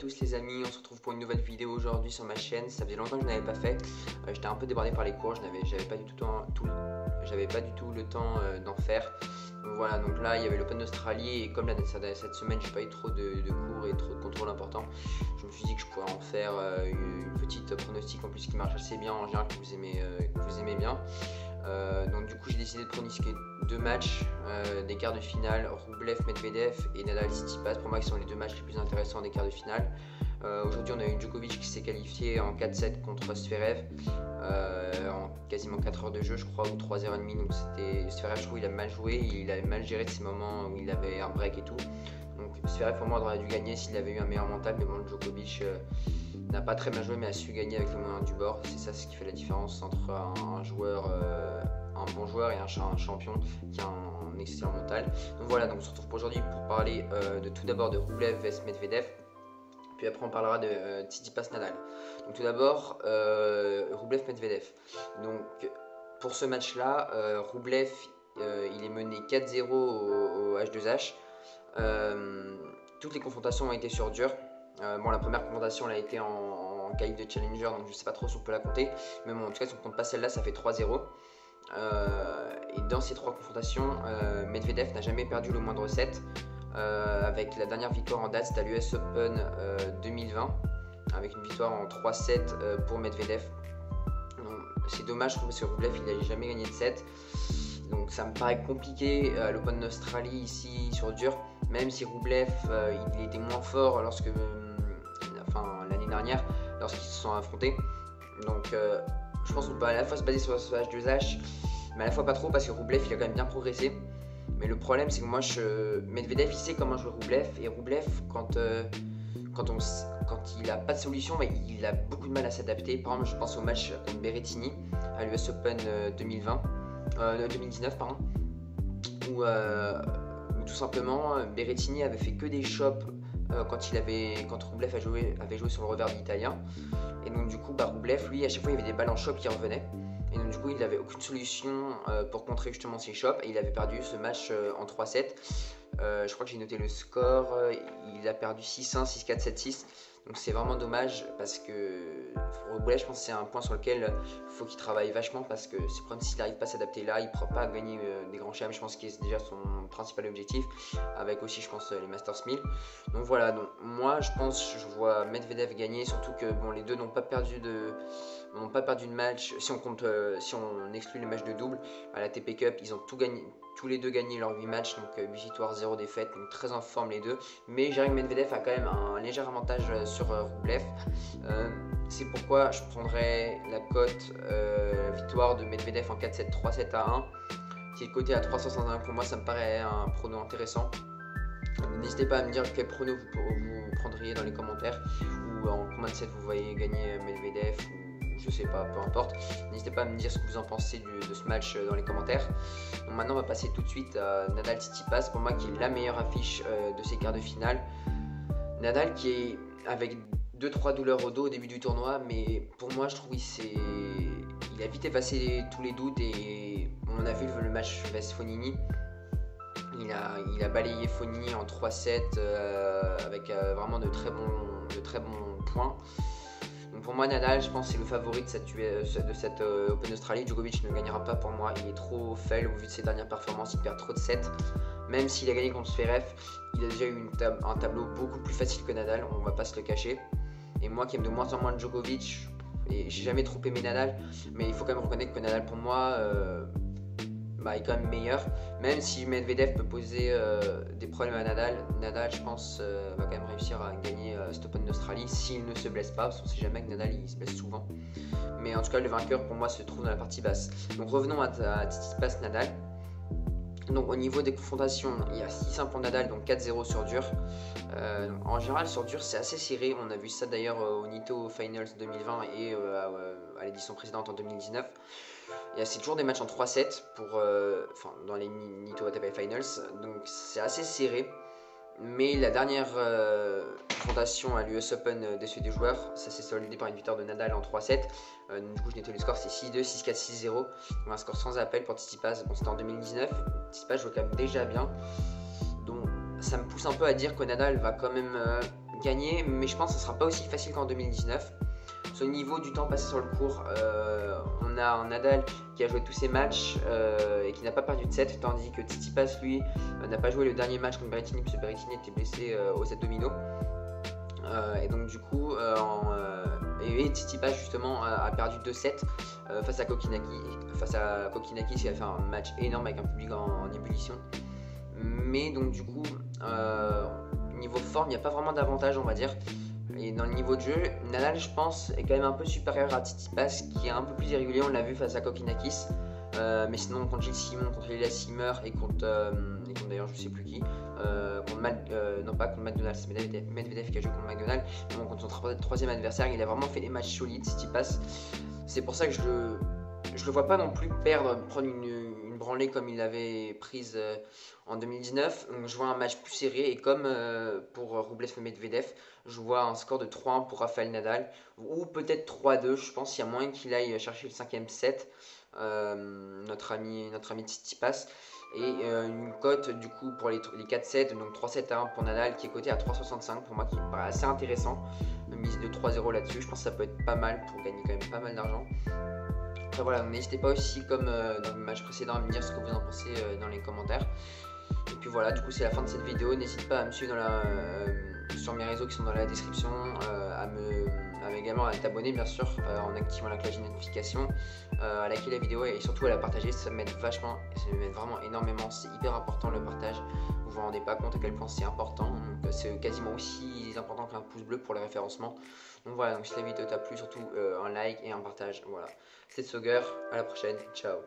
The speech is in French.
tous les amis, on se retrouve pour une nouvelle vidéo aujourd'hui sur ma chaîne. Ça faisait longtemps que je n'avais pas fait. Euh, j'étais un peu débordé par les cours, je n'avais pas du tout, tout j'avais pas du tout le temps euh, d'en faire. Voilà, donc là il y avait l'Open d'Australie et comme cette semaine j'ai pas eu trop de, cours et trop de contrôle important, je me suis dit que je pourrais en faire euh, une, petite pronostic en plus qui marche assez bien en général que vous aimez, que vous aimez bien. Donc du coup j'ai décidé de pronostiquer deux matchs des quarts de finale, Roublev, Medvedev et Nadal Tsitsipas pour moi qui sont les deux matchs les plus intéressants des quarts de finale. Euh, aujourd'hui, on a eu Djokovic qui s'est qualifié en 4-7 contre Sverev euh, en quasiment 4 heures de jeu, je crois, ou 3h30. Donc, c'était Sverev, je trouve, il a mal joué, il a mal géré de ces moments où il avait un break et tout. Donc, Sverev, pour moi, aurait dû gagner s'il avait eu un meilleur mental, mais bon, Djokovic euh, n'a pas très bien joué, mais a su gagner avec le moyen du bord. C'est ça ce qui fait la différence entre un, joueur, un bon joueur et un, champion qui a un, excellent mental. Donc voilà, donc on se retrouve pour aujourd'hui pour parler de tout d'abord de Rublev vs Medvedev. Puis après, on parlera de euh, Tsitsipas Nadal. Donc tout d'abord, euh, Rublev Medvedev. Donc pour ce match-là, euh, Rublev, il est mené 4-0 au, H2H. toutes les confrontations ont été sur dur. Bon, la première confrontation, elle a été en, en de challenger, donc je sais pas trop si on peut la compter. Mais bon, en tout cas, si on compte pas celle-là, ça fait 3-0. et dans ces trois confrontations, Medvedev n'a jamais perdu le moindre set. Euh, avec la dernière victoire en date, c'était à l'US Open 2020, euh, avec une victoire en 3-7 euh, pour Medvedev. C'est dommage, parce que Rublev il n'avait jamais gagné de 7. Donc ça me paraît compliqué à l'Open d'Australie ici sur dur, même si Rublev il était moins fort lorsque, dernière, lorsqu'ils se sont affrontés. Donc je pense qu'on peut à la fois se baser sur ce H2H, mais à la fois pas trop parce que Rublev il a quand même bien progressé. Mais le problème, c'est que moi, je... Medvedev, il sait comment jouer Roublev. Et Roublev, quand, euh, quand, on, quand il a pas de solution, bah, il a beaucoup de mal à s'adapter. Par exemple, je pense au match contre Berrettini à l'US Open 2020, euh, 2019, euh, pardon, où, tout simplement Berrettini avait fait que des chops quand, il avait, quand Roublev avait joué, avait joué sur le revers de l'italien. Et donc, du coup, bah, Roublev, lui, à chaque fois, il y avait des balles en chop qui revenaient. Et donc, du coup, il n'avait aucune solution euh, pour contrer justement ses chops. Et il avait perdu ce match euh, en 3-7. Euh, je crois que j'ai noté le score. Il a perdu 6-1, 6-4, 7-6. Donc c'est vraiment dommage parce que Boulet, je pense c'est un point sur lequel il faut qu'il travaille vachement parce que c'est problème s'il n'arrive pas à s'adapter là, il ne pourra pas gagner des grands chelems. Je pense que c'est déjà son principal objectif avec aussi, je pense, les Masters 1000. Donc voilà, moi je pense, je vois Medvedev gagner, surtout que bon, les deux n'ont pas perdu de n'ont pas perdu de match. Si on euh, si on exclut les matchs de double, à la TP Cup, ils ont tout gagné, tous les deux gagné leurs 8 matchs, donc 8 euh, victoires, 0 défaites, donc très en forme les deux. Mais Jarek Medvedev a quand même un léger avantage euh, sur Rublev. C'est pourquoi je prendrais la cote victoire de Medvedev en 4-7, 3-7 à 1, qui est coté à 361. Pour moi, ça me paraît un prono intéressant. N'hésitez pas à me dire quel prono vous, vous, prendriez dans les commentaires ou en combien de sets vous voyez gagner Medvedev je sais pas, peu importe. N'hésitez pas à me dire ce que vous en pensez de ce match euh, dans les commentaires. Donc maintenant, on va passer tout de suite à Nadal Pass pour moi qui est la meilleure affiche euh, de ces quarts de finale. Nadal qui est avec 2-3 douleurs au dos au début du tournoi, mais pour moi, je trouve qu'il il a vite effacé tous les doutes et on a vu le match vs Fonini. Il a, il a balayé Fonini en 3-7 euh, avec vraiment de très bons points pour moi, Nadal, je pense c'est le favori de cette, euh, de cette euh, Open Australie. Djokovic ne gagnera pas pour moi. Il est trop faible au vu de ses dernières performances. Il perd trop de 7. Même s'il a gagné contre Zverev, il a déjà eu un tableau beaucoup plus facile que Nadal. On va pas se le cacher. Et moi qui aime de moins en moins Djokovic, et j'ai jamais trop aimé Nadal, mais il faut quand même reconnaître que Nadal pour moi, euh, bah, est quand même meilleur. Même si Medvedev peut poser euh, des problèmes à Nadal, Nadal, je pense, euh, va quand même réussir à gagner euh, cet Open d'Australie s'il ne se blesse pas, parce qu'on sait jamais que Nadal il se blesse souvent. Mais en tout cas, le vainqueur pour moi se trouve dans la partie basse. Donc revenons à, à Tsitsipas Nadal. Donc au niveau des confrontations, il y a 6 pour Nadal, donc 4-0 sur dur. en général, sur dur, c'est assez serré. On a vu ça d'ailleurs au Nito Finals 2020 et à l'édition précédente en 2019. C'est toujours des matchs en 3-7 pour, euh, dans les Nito ATP Finals, donc c'est assez serré. Mais la dernière euh, confrontation à l'US Open euh, des des joueurs, ça s'est soldé par une victoire de Nadal en 3-7. du coup, je n'ai le score, c'est 6-2, 6-4, 6-0. un score sans appel pour Tsitsipas. Bon, c'était en 2019. Tsitsipas joue quand même déjà bien. Donc, ça me pousse un peu à dire que Nadal va quand même gagner, mais je pense que ce sera pas aussi facile qu'en 2019. Au niveau du temps passé sur le court, euh, on a un Nadal qui a joué tous ses matchs euh, et qui n'a pas perdu de 7, tandis que Tsitsipas, lui, euh, n'a pas joué le dernier match contre Berrettini, puisque Berrettini était blessé au 7 domino. et donc, du coup, Tsitsipas, justement, a, perdu 2-7 face à Kokinaki, face à qui a fait un match énorme avec un public en, ébullition. Mais donc, du coup, niveau forme, il n'y a pas vraiment d'avantage, on va dire. Et dans le niveau de jeu, Nadal, je pense, est quand même un peu supérieur à Tsitsipas, qui est un peu plus irrégulier. On l'a vu face à Kokinakis. Euh, mais sinon, contre Gilles Simon, contre Elias Simmer et contre, euh, d'ailleurs, je sais plus qui, euh, contre non pas contre McDonald's, c'est Medvedev qui a joué contre McDonald's, mais contre son troisième adversaire, il a vraiment fait des matchs solides, Tsitsipas. C'est pour ça que je le, je le vois pas non plus perdre, prendre une, branlée comme il avait prise en 2019. je vois un match plus serré et comme pour Robles Medvedev, je vois un score de 3-1 pour Rafael Nadal, ou peut-être 3-2. Je pense qu'il y a moyen qu'il aille chercher le cinquième set, euh, notre ami, notre ami. Et euh, une cote du coup pour les, les 4 sets, donc 3-7 à 1 pour Nadal qui est coté à 3,65 pour moi qui me paraît assez intéressant. Mise de 3-0 là-dessus, je pense que ça peut être pas mal pour gagner quand même pas mal d'argent. Enfin voilà, n'hésitez pas aussi comme euh, dans le match précédent à me dire ce que vous en pensez dans les commentaires. Et puis voilà, du coup c'est la fin de cette vidéo. N'hésite pas à me suivre la sur mes réseaux qui sont dans la description, euh, à me également à t'abonner bien sûr euh, en activant la cloche de notification, euh, à liker la vidéo et surtout à la partager, ça m'aide vachement, ça m'aide vraiment énormément, c'est hyper important le partage, vous vous rendez pas compte à quel point c'est important, c'est quasiment aussi important qu'un pouce bleu pour le référencement. Donc voilà, donc si la vidéo t'a plu, surtout un like et un partage, voilà. C'était Soger, à la prochaine, ciao